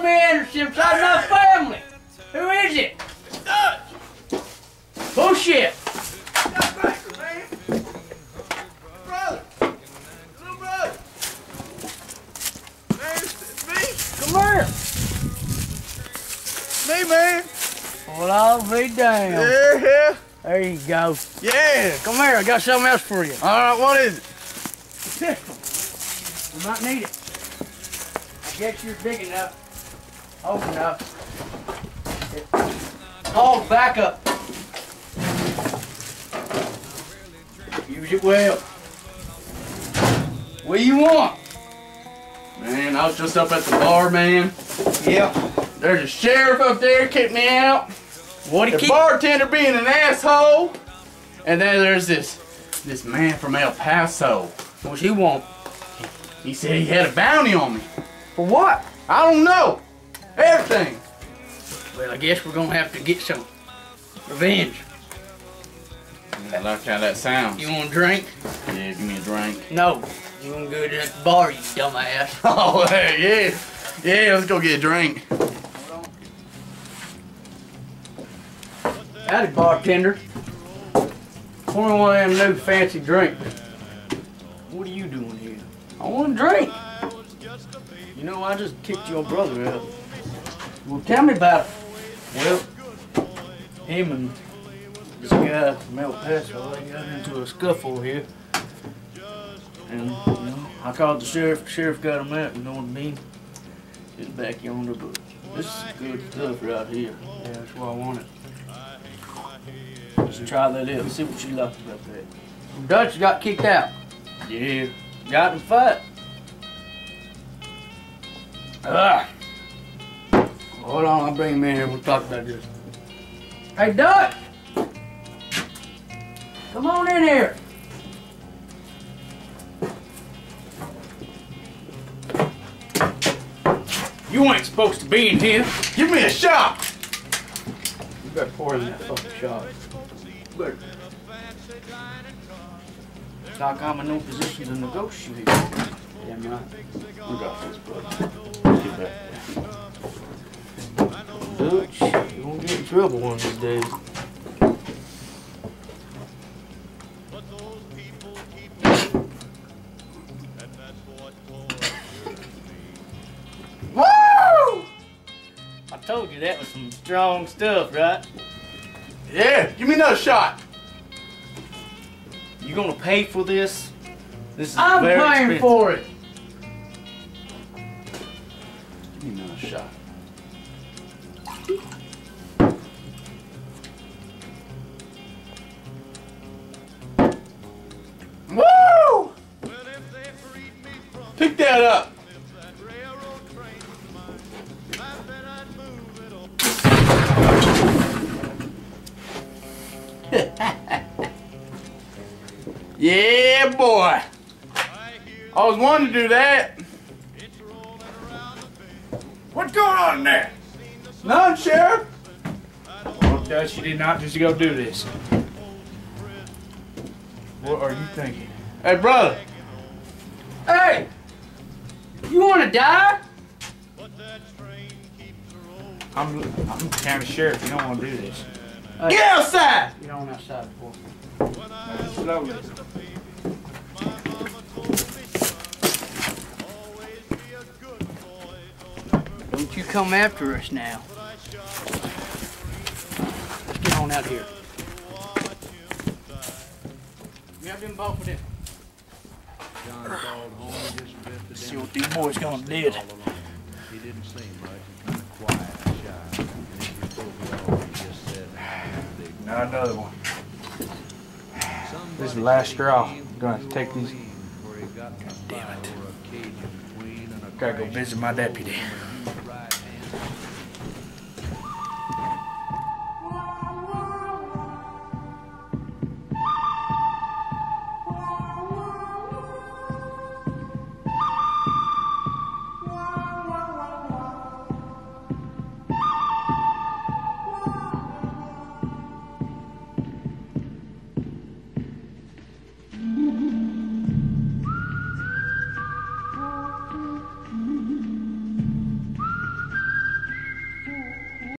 Bobby Anderson inside my family. Who is it? Dutch! Bullshit. Dutch Baker, man! Brother! Little brother! Man, it's, me! Come here. Me, man! Well, I'll be damned. Yeah, yeah! There you go. Yeah! Come here. I got something else for you. Alright, what is it? Pistol. You might need it. I guess you're big enough, Oh, old enough. It's called backup. Use it well. What do you want? Man, I was just up at the bar, man. Yeah. There's a sheriff up there kicked me out. What do The you keep? bartender being an asshole. And then there's this this man from El Paso. What you want? He said he had a bounty on me. For what? I don't know. Everything. Well, I guess we're gonna have to get some revenge. I like how that sounds. You want a drink? Yeah, give me a drink. No. You want to go to that bar, you dumbass. Oh, hey, yeah. Yeah, let's go get a drink. Howdy, bartender. Pour me one of them new fancy drinks. What are you doing here? I want a drink. You know, I just kicked your brother out. Well, tell me about it. Well, him and this guy from El Paso, they got into a scuffle here. And, you know, I called the sheriff. The sheriff got him out, you know what I mean? It's back yonder, but this is good stuff right here. Yeah, that's why I want it. Let's try that out. See what you like about that. Dutch got kicked out. Yeah. Got in a fight. Ah. Hold on, I'll bring him in here. We'll talk about this. Hey, Dutch! Come on in here. You ain't supposed to be in here. Give me a shot. You better pour in that fucking shot. Better. It's like I'm in no position to negotiate. Damn right. We got this, brother. Get back there. Dutch, you won't get in trouble one of these days. Woo! I told you that was some strong stuff, right? Yeah, give me another shot. You gonna pay for this? This is I'm very paying expensive. for it. Give me another shot. Woo! Pick that up. yeah, boy. I was wanting to do that. What's going on in there? None, Sheriff. Well, Dutch, you did not just go do this. What are you thinking? Hey, brother. Hey! You wanna die? I'm, I'm the county sheriff. You don't want to do this. Get outside. Get on outside for Move slowly. Come after us now. Let's get on out here. Grab them both of them. Let's see what these boys gonna do. He didn't seem right. He kind of quiet, shy. And if you spoke at all, he just said, big Now another one. This is the last straw. I'm gonna take these. where he got Damn it. a Cajun a Gotta go visit my deputy. Thank you.